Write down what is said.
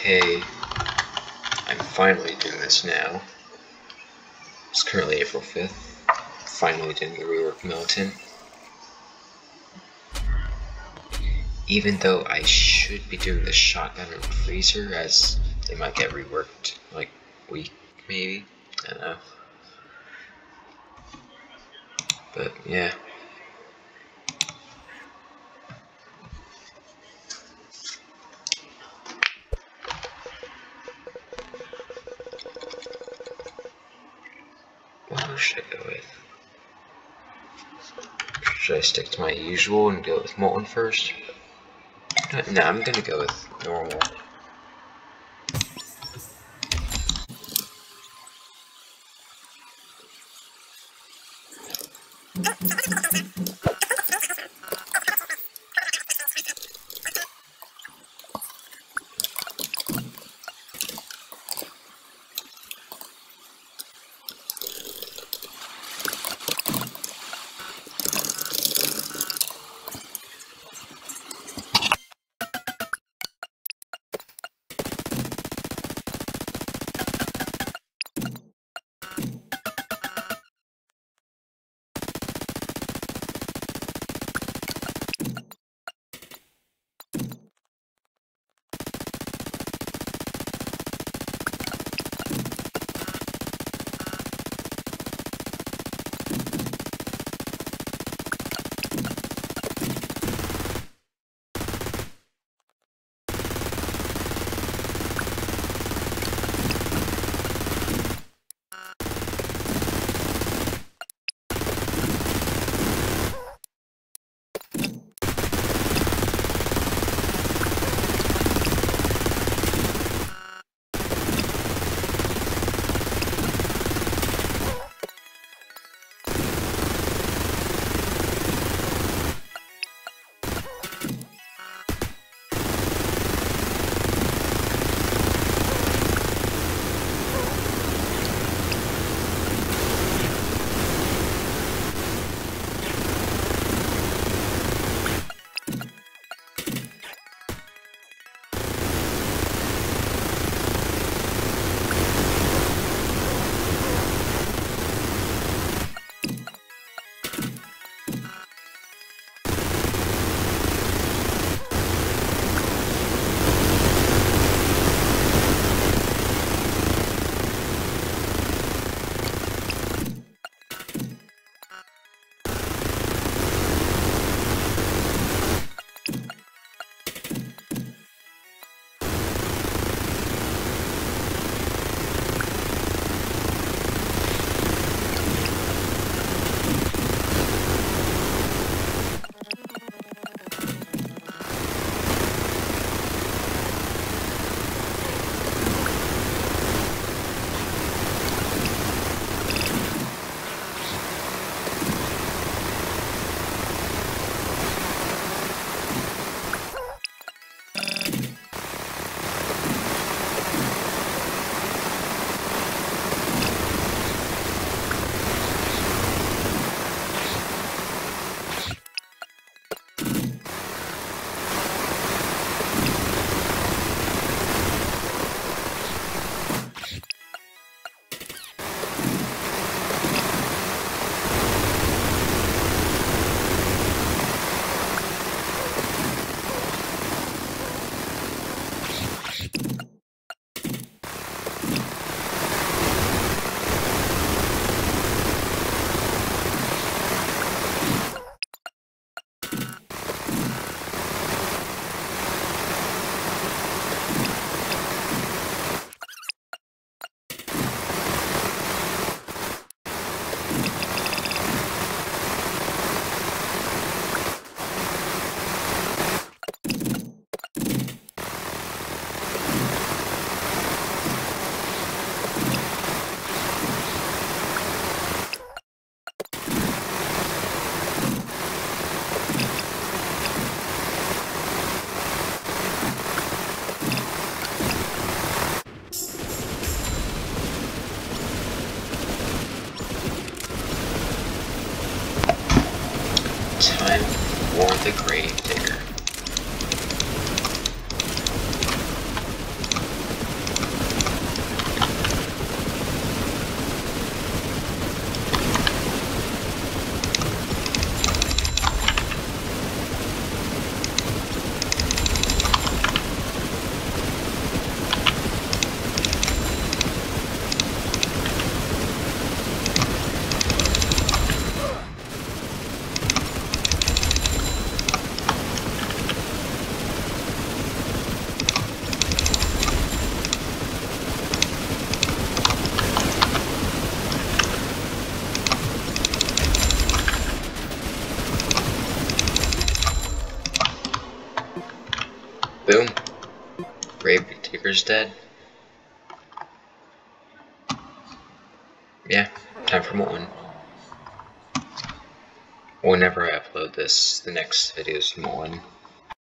Okay, I'm finally doing this now. It's currently April 5th. Finally doing the rework militant. Even though I should be doing the shotgun and freezer as they might get reworked like week maybe. I don't know. But yeah. Should I go with? Should I stick to my usual and go with molten first? No, I'm gonna go with normal. The grave digger. Digger's dead. Yeah, time for molten. Whenever I upload this, the next video is molten.